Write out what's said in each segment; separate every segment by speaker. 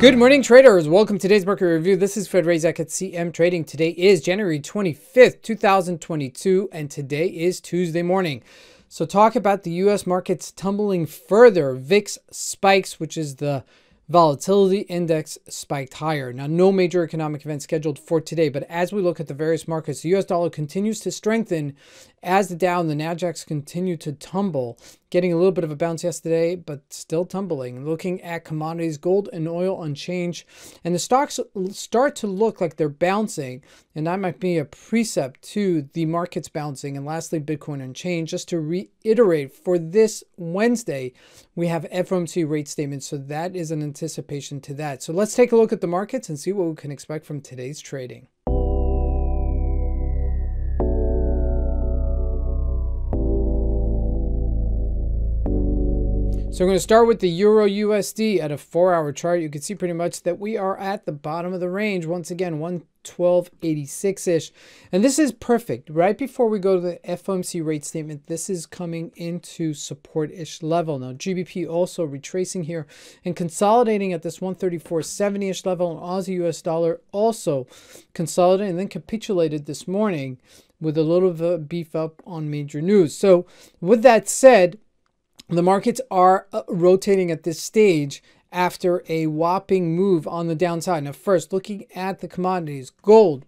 Speaker 1: Good morning, traders. Welcome to today's market review. This is Fred Razak at CM Trading. Today is January 25th, 2022, and today is Tuesday morning. So, talk about the US markets tumbling further. VIX spikes, which is the Volatility index spiked higher. Now, no major economic event scheduled for today, but as we look at the various markets, the US dollar continues to strengthen as the Dow and the Nasdaqs continue to tumble, getting a little bit of a bounce yesterday, but still tumbling. Looking at commodities, gold and oil unchanged, and the stocks start to look like they're bouncing, and that might be a precept to the markets bouncing. And lastly, Bitcoin unchanged. Just to reiterate, for this Wednesday, we have FOMC rate statements, so that is an anticipation to that. So let's take a look at the markets and see what we can expect from today's trading. So we're going to start with the Euro USD at a four hour chart. You can see pretty much that we are at the bottom of the range. Once again, 112.86 ish. And this is perfect. Right before we go to the FOMC rate statement, this is coming into support ish level. Now, GBP also retracing here and consolidating at this 134.70 ish level. And Aussie US dollar also consolidated and then capitulated this morning with a little of a beef up on major news. So, with that said, the markets are uh, rotating at this stage after a whopping move on the downside. Now, first, looking at the commodities, gold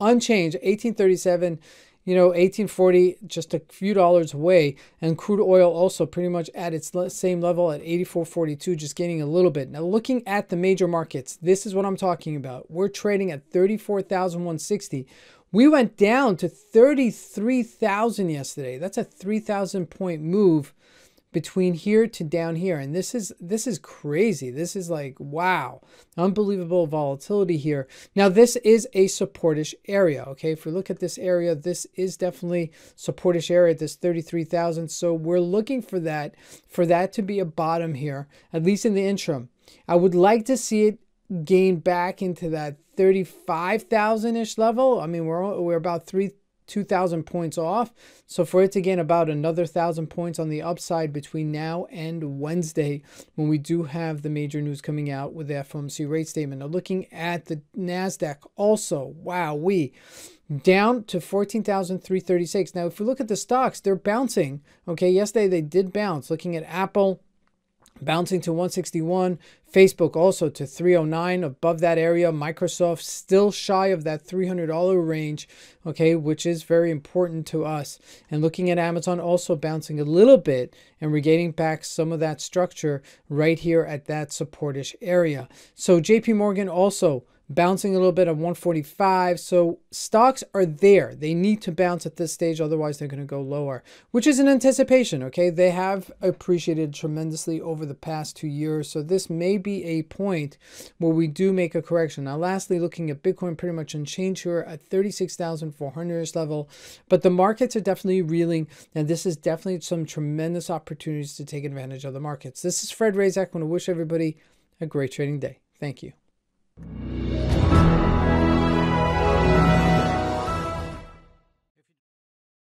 Speaker 1: unchanged, 1837, you know, 1840, just a few dollars away, and crude oil also pretty much at its same level at 84.42, just gaining a little bit. Now, looking at the major markets, this is what I'm talking about. We're trading at 34,160. We went down to 33,000 yesterday. That's a 3,000 point move between here to down here. And this is this is crazy. This is like wow unbelievable volatility here. Now this is a supportish area okay? If we look at this area this is definitely supportish area at this 33,000 so we're looking for that for that to be a bottom here at least in the interim. I would like to see it gain back into that 35,000 ish level. I mean we're we're about 3 2,000 points off. So for it to gain about another 1,000 points on the upside between now and Wednesday, when we do have the major news coming out with the FOMC rate statement. Now looking at the NASDAQ also, wow, we down to 14,336. Now, if we look at the stocks, they're bouncing. Okay, yesterday they did bounce. Looking at Apple, bouncing to 161 facebook also to 309 above that area microsoft still shy of that $300 range okay which is very important to us. And looking at amazon also bouncing a little bit and regaining back some of that structure right here at that supportish area. So jp morgan also bouncing a little bit at 145. So stocks are there. They need to bounce at this stage, otherwise they're going to go lower, which is an anticipation. Okay, they have appreciated tremendously over the past two years. So this may be a point where we do make a correction. Now, lastly, looking at Bitcoin, pretty much unchanged here at 36,400 level, but the markets are definitely reeling, and this is definitely some tremendous opportunities to take advantage of the markets. This is Fred Razak. I want to wish everybody a great trading day. Thank you.